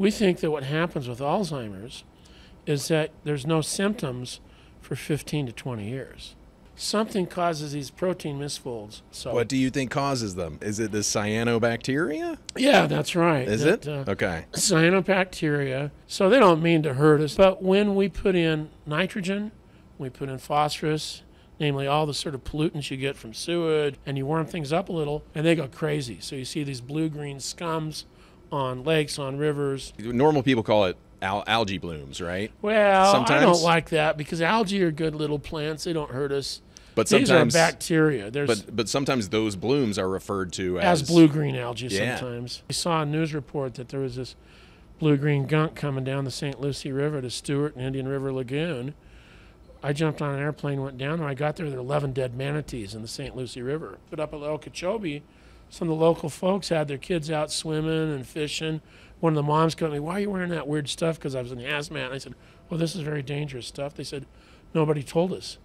We think that what happens with Alzheimer's is that there's no symptoms for 15 to 20 years. Something causes these protein misfolds. So What do you think causes them? Is it the cyanobacteria? yeah, that's right. Is That, it? uh, okay. cyanobacteria. So they don't mean to hurt us, but when we put in nitrogen, we put in phosphorus, namely all the sort of pollutants you get from sewage, and you warm things up a little, and they go crazy. So you see these blue-green scums on lakes, on rivers. Normal people call it al- algae blooms, right? Well, I don't like that because algae are good little plants. They don't hurt us. But These sometimes, are bacteria. There's but but sometimes those blooms are referred to as as, blue-green algae Yeah. sometimes. We saw a news report that there was this blue-green gunk coming down the St. Lucie River to Stuart and Indian River Lagoon. I jumped on an airplane, went down there. I got there, there were 11 dead manatees in the St. Lucie River. But up at Okeechobee, some of the local folks had their kids out swimming and fishing. One of the moms called me, "Why are you wearing that weird stuff?" Because I was in hazmat. And I said, "Well, this is very dangerous stuff." They said, "Nobody told us."